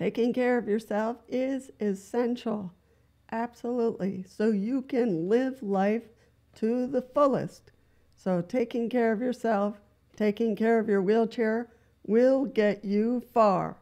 taking care of yourself is essential. Absolutely. So you can live life to the fullest. So taking care of yourself, taking care of your wheelchair will get you far.